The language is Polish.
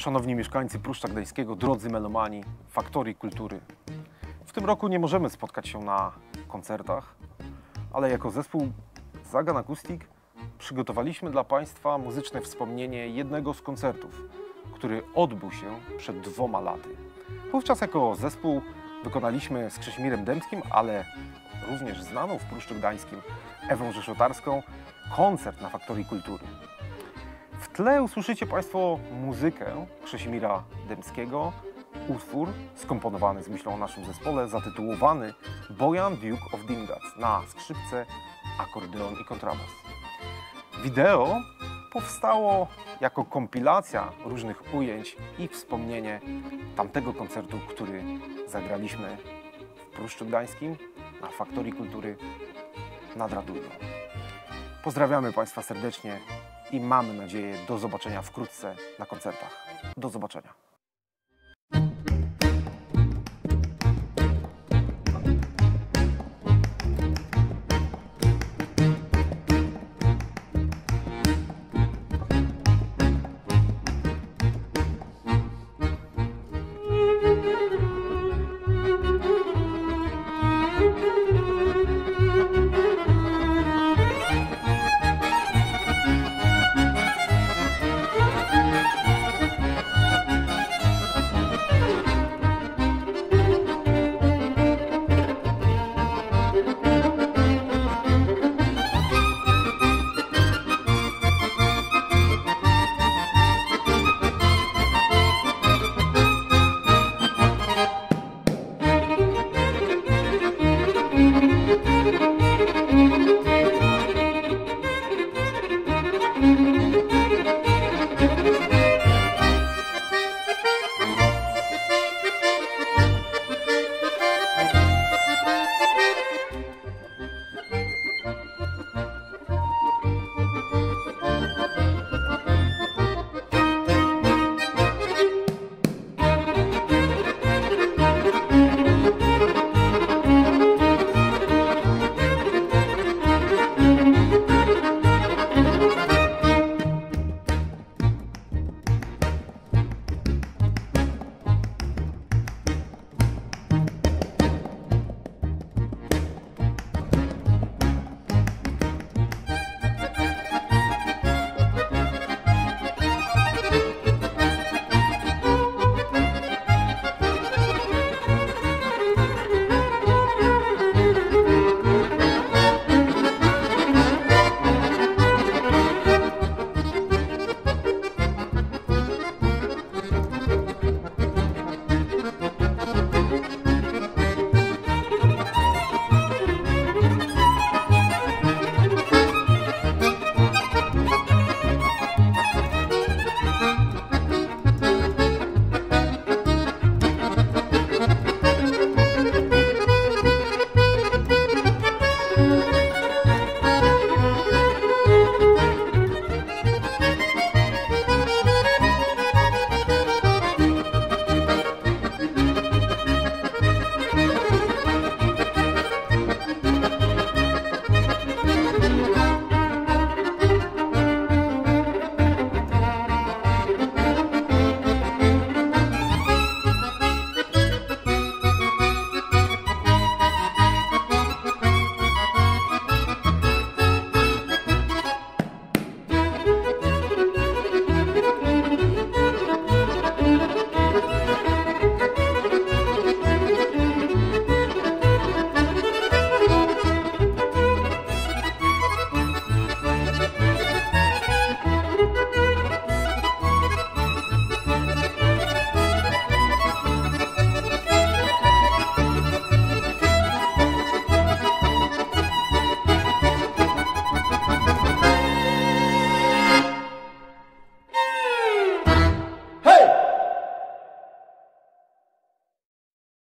Szanowni mieszkańcy Pruszcza Gdańskiego, drodzy melomani, faktorii kultury. W tym roku nie możemy spotkać się na koncertach, ale jako zespół Zagan Acoustic przygotowaliśmy dla Państwa muzyczne wspomnienie jednego z koncertów, który odbył się przed dwoma laty. Wówczas jako zespół wykonaliśmy z Krześmirem Dębskim, ale również znaną w Pruszczu Gdańskim Ewą Rzeszotarską koncert na Faktorii Kultury. Tle usłyszycie Państwo muzykę Krzesimira Dębskiego, utwór skomponowany z myślą o naszym zespole, zatytułowany Bojan Duke of Dingats na skrzypce, akordeon i kontrabas. Wideo powstało jako kompilacja różnych ujęć i wspomnienie tamtego koncertu, który zagraliśmy w Pruszczu Gdańskim na Faktorii Kultury nad Radulną. Pozdrawiamy Państwa serdecznie i mamy nadzieję do zobaczenia wkrótce na koncertach. Do zobaczenia.